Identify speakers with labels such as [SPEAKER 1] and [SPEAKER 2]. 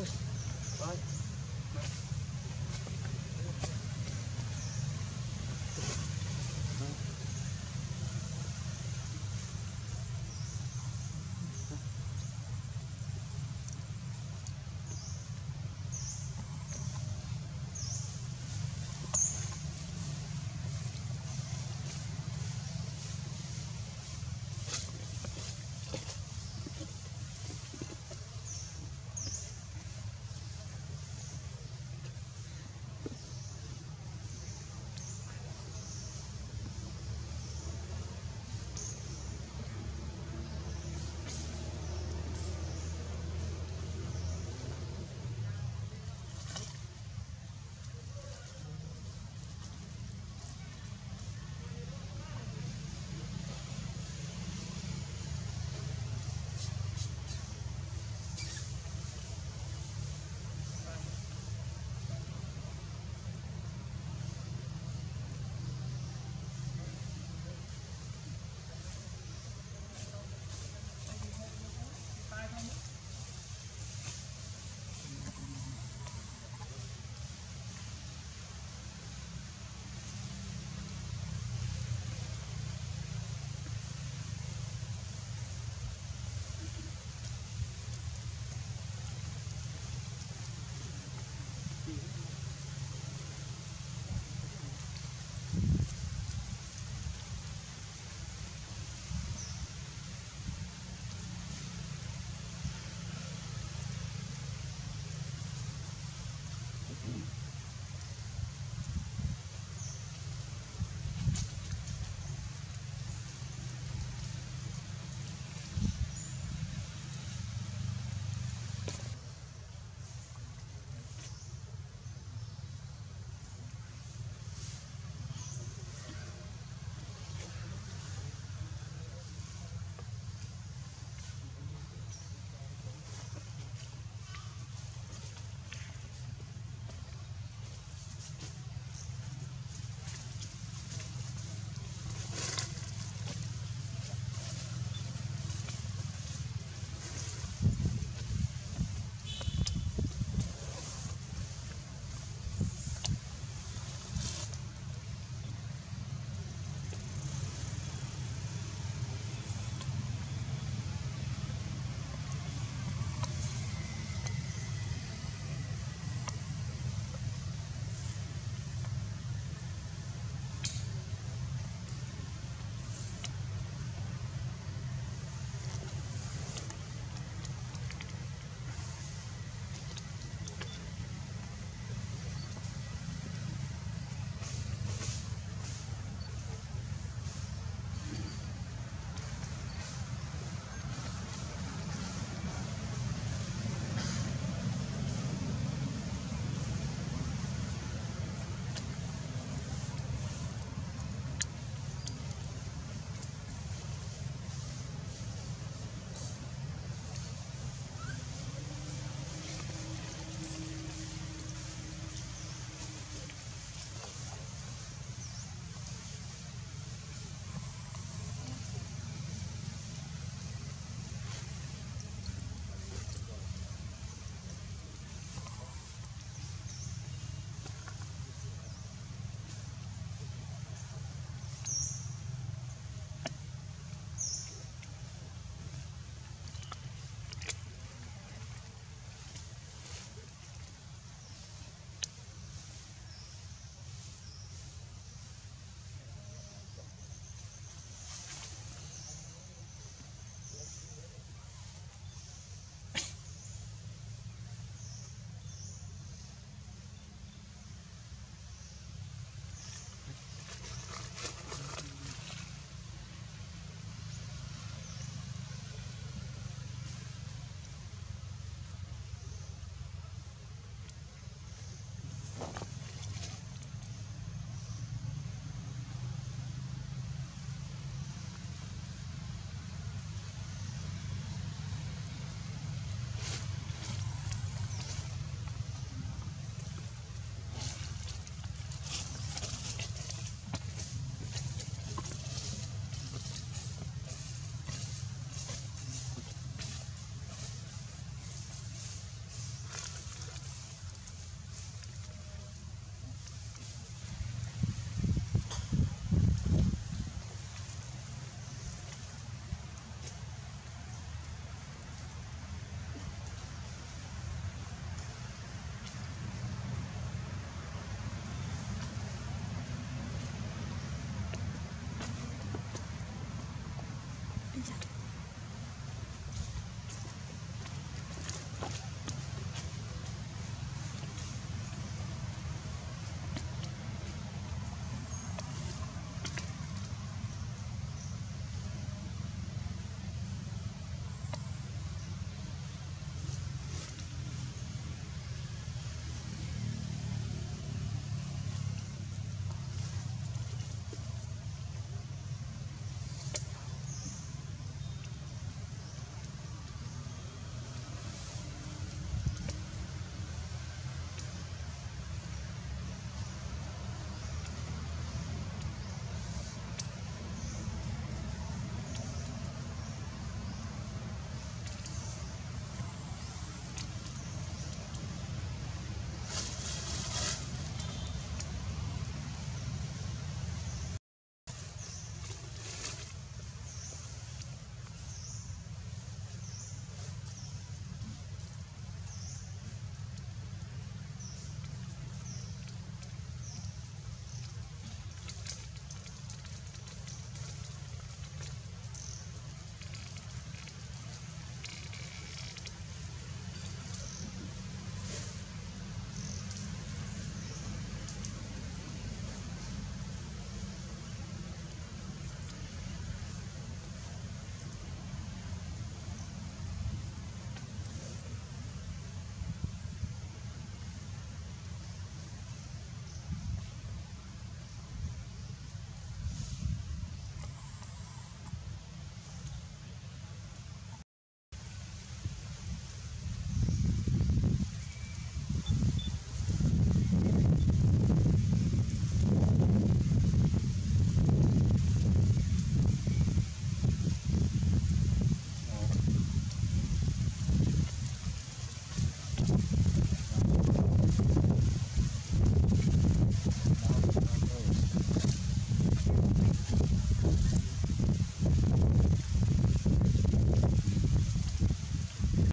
[SPEAKER 1] push. Right.
[SPEAKER 2] Mm.
[SPEAKER 3] Gracias.